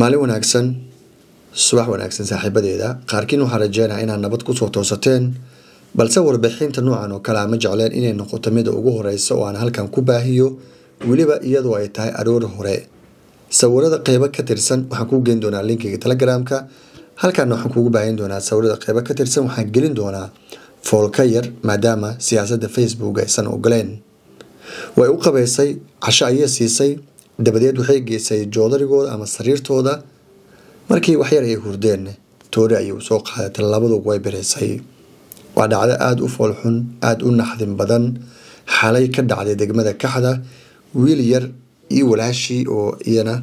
maalin wanaagsan subax wanaagsan saaxiibadeeda. Qaarkiin waxaa rajeynaya inaad nabad ku soo toosateen balse warbixinta noocan oo kale ma jecleen inay noqoto mida ugu horeysa oo aan halkan ku baahiyo. Weliba iyadoo ay tahay aroor hore. Sawirada qeybo ka tirsan waxaan kuu geyn doonaa linkiga telegramka. Halkaana waxaan kuugu baahin doonaa sawirada qeybo ka tirsan waxaan gelin doonaa foolka yar maadaama siyaasadda facebook aysan ogoleen way u qabeysay casho ayay siisay dabadeed waxay geysay joodarigooda ama sariirtooda. Markii waxyar ay hurdeen toori ayay u soo qaadatay labaduba way bireysay. Waa dhacdo aada u foolxun aada u naxdin badan. Xalay ka dhacday degmada kaxda wiil yar iyo walaashii oo iyana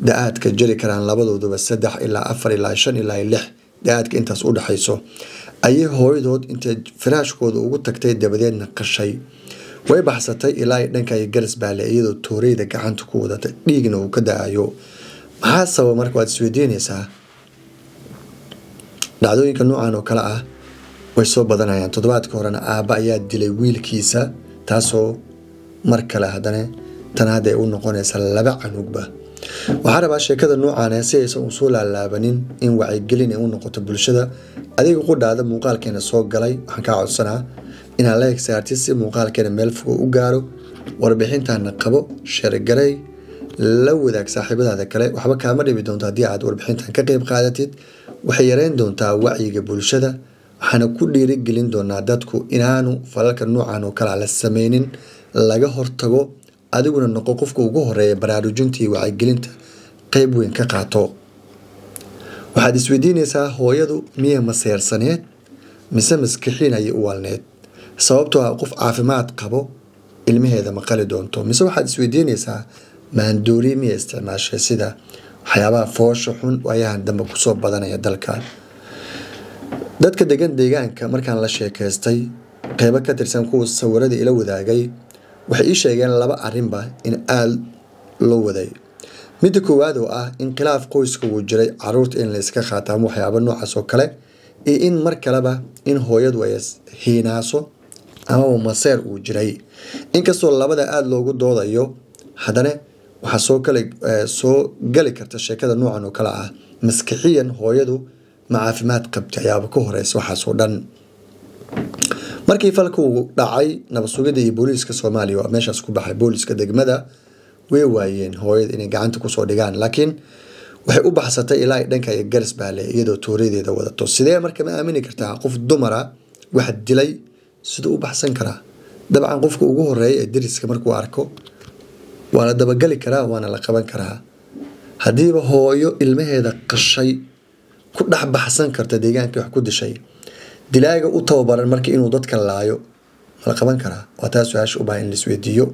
da'aadka jari karaan labadooduba saddex ilaa afar ilaa shan ilaa lix da'aadka intaas u dhexayso ayay hooyadood intay firaashkooda ugu tagtay dabadeedna qashay way baxsatay ilaa dhanka garas baale iyadoo tooreyda gacanta ku wadata dhiigna uu ka da'ayo. Maxaa sababa marka waad isweydiinaysaa dhacdooyinka noocan oo kale ah way soo badanayaan. Toddobaadka horena aabba ayaa dilay wiilkiisa taasoo mar kale haddana tan hadda u noqonaysa laba canugba waxaa rabaa sheekada noocan si aysan u soo laalaabanin in wacyigelin ay u noqoto bulshada. Adiga qudhaada muuqaalkeena soo galay waxaan kaa codsanaa inaad la egsaartid si muuqaalkeena meel fogo u gaaro warbixintaana qabo sheergaray la wadaag saaxiibadaada kale. Waxba kaama dhibi doonto haddii aad warbixintan ka qeyb qaadatid. Waxay yareyn doontaa wacyiga bulshada waxaana ku dhiirigelin doonaa dadku inaanu falalka noocan oo kale la sameynin laga hortago adiguna noqo qofka ugu horreeya baraarujinta iyo wacyigelinta qeyb weyn ka qaato. Waxaad isweydiinaysaa hooyadu miya maseersaneed mise maskixiin ayay u waalneed sababtoo ah qof caafimaad qabo ilmaheeda ma qali doonto. Mise waxaad isweydiinaysaa maandooriye miya isticmaashay sida waxyaabaha foosha xun waayahan dambe ku soo badanaya dalka dadka degan deegaanka markaan la sheekaystay qeybo ka tirsan kuwa sawirada ila wadaagay waxay ii sheegeen laba arrinba in aada loo waday. Midda koowaad oo ah in khilaaf qoyska uu jiray carruurta in la iska qaataamo waxyaaba noocaas oo kale iyo in mar kaleba in hooyadu ay hiinaaso amaba maseer uu jiray. Inkastoo labada aada loogu doodayo haddana waxaa soo kale soo gali karta sheekada noocan oo kale ah. Maskixiyan hooyadu ma caafimaad qabtay ayaaba ka horeysa waxaasoo dhan. Markii falka uu dhacay nabadsugida iyo booliiska soomaaliya waa meeshaas ku baxay booliiska degmada way waayeen hooyada inay gacanta ku soo dhigaan. Laakiin waxay u baxsatay ilaa dhanka garas baale iyadoo tooradeeda wadato. Sidee marka ma aamini kartaa qof dumara wax dilay siduu u baxsan karaa. Dabcan qofka ugu horreeya ee dariska markuu arko waa la dabagali karaa waana la qaban karaa. Haddiiba hooyo ilmaheeda qashay ku dhex baxsan karta deegaankii wax ku dishay. Dilaaga u tababaran marka inuu dadka laayo mala qaban karaa. Waa taa su'aasha u baahan in laisweydiiyo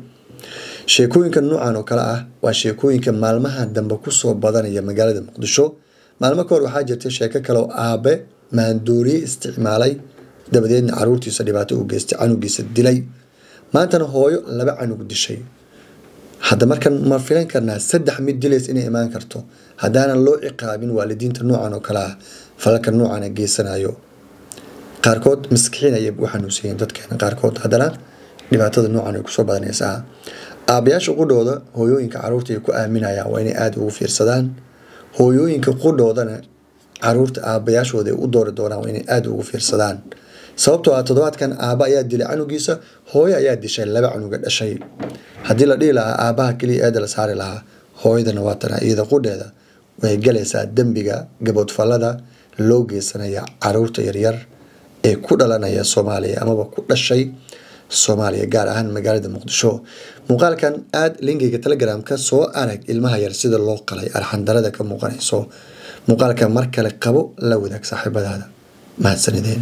sheekooyinka noocan oo kale ah waa sheekooyinka maalmaha dambe ku soo badanaya magaalada muqdisho. Maalmo kahor waxaa jirtay sheeko kale oo aabe maandooriye isticmaalay dabadeedna caruurtiisa dhibaato u geystay canugiisa dilay. Maantana hooyo laba canug dishay. Hadda markan ma filan karnaa saddex mid dilays inay imaan karto. Haddaanan loo ciqaabin waalidiinta noocan oo kale ah falalka noocana geysanayo qaarkood maskixiin ayay u dadkeena. Qaarkood haddana dhibaatada noocan ay ku soo badanaysaa. Aabayaasha qudhooda hooyooyinka carruurta ay ku aaminayaan waa inay aada ugu fiirsadaan. Hooyooyinka qudhoodana carruurta aabayaashooda ay u doori doonaan waa inay aada ugu fiirsadaan sababtoo ah toddobaadkan aaba ayaa dilay canugiisa hooyo ayaa dishay laba canuga dhashay. Haddii la dhihi lahaa aabaha keliya eeda la saari lahaa hooyadana waatana iyada qudheeda way galaysaa dembiga gaboodfallada loo geysanaya carruurta yaryar ee ku dhalanaya soomaaliya amaba ku dhashay soomaaliya gaar ahaan magaalada muqdisho. Muuqaalkan aada linkiga telegramka soo arag ilmaha yar sida loo qalay arxandarada ka muuqanayso. Muuqaalka mar kale qabo la wadaag saaxiibadaada. Mahadsanideen